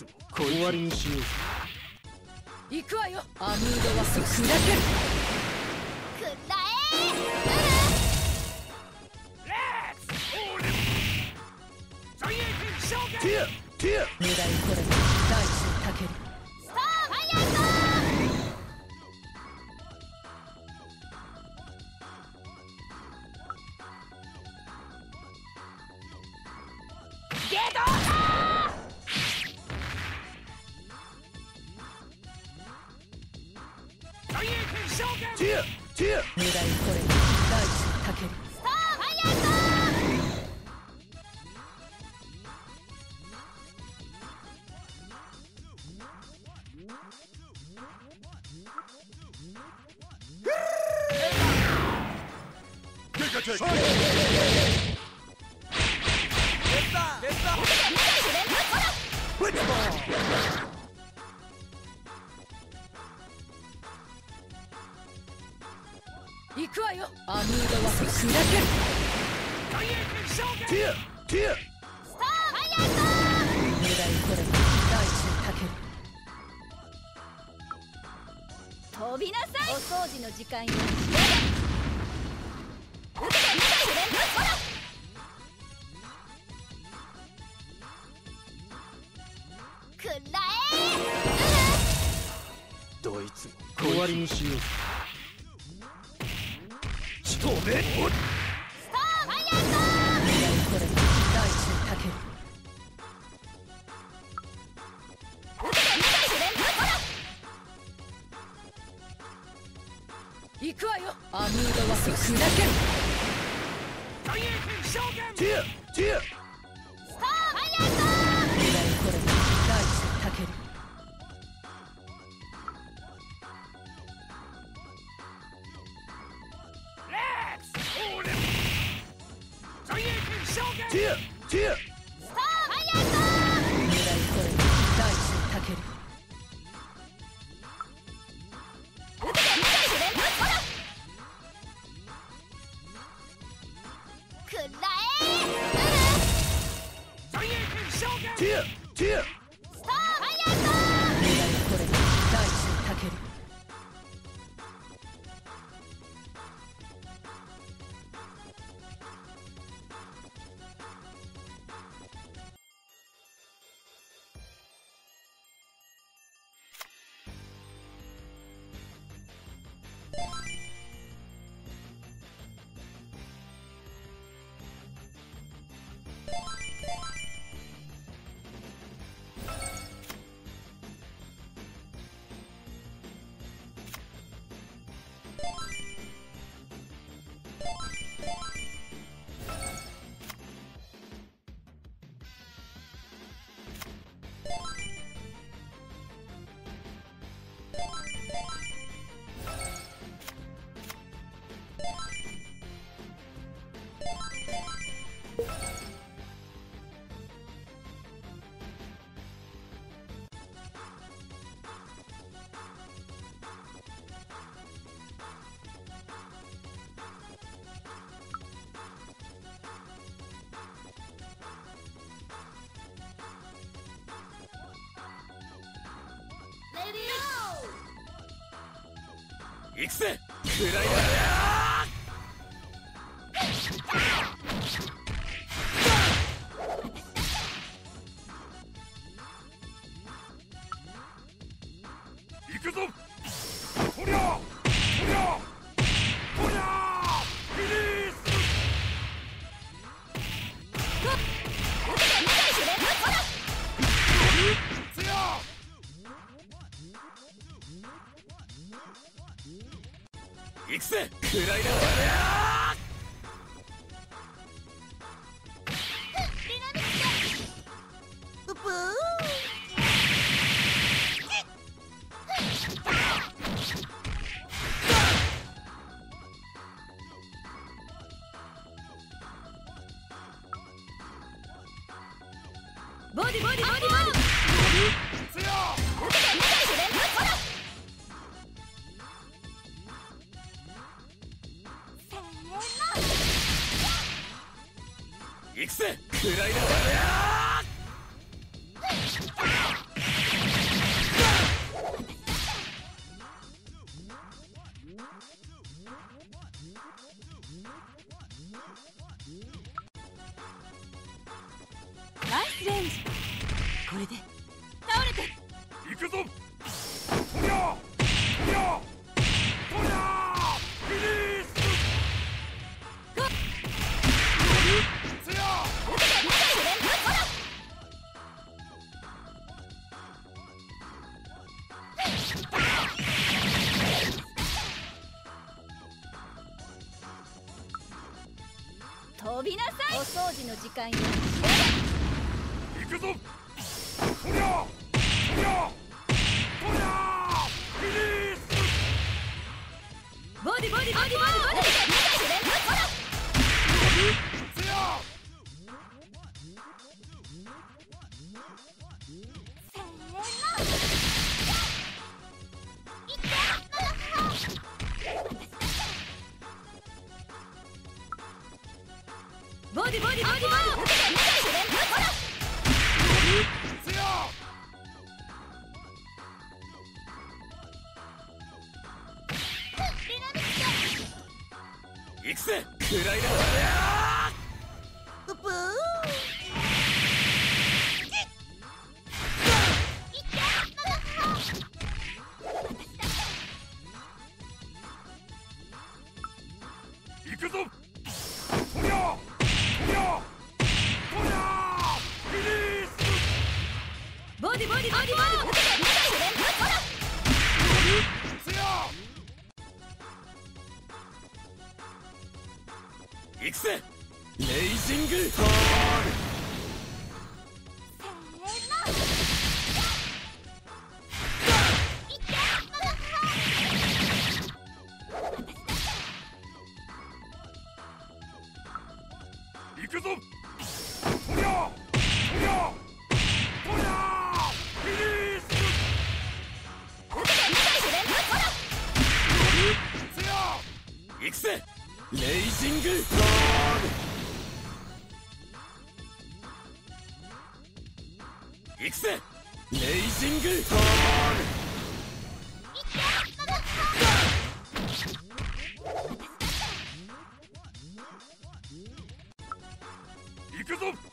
つも終わりにしよう。行くわよ。アムードは砕け。るくらえティアティア。狙いこれ行くわよ。アムードは砕け。るティアティアスターファイヤー狙いこれ大地にたける飛びなさいお掃除の時間よどいつも終わりにしようしとめおえスターファイヤー狙いこれ大地にたける行くわよアムードは砕けるィ行くぜ!くらいだくらいだらいだナイスレンジ。これで倒れて。行くぞ。飛びなさい。お掃除の時間よ。行くぞ。とりゃとりゃとりゃリリース。ボディボディボディボディボディ Yeah! 行くぜレイジング。フォール行く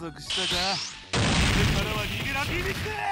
満足したか？これからは逃げらビビって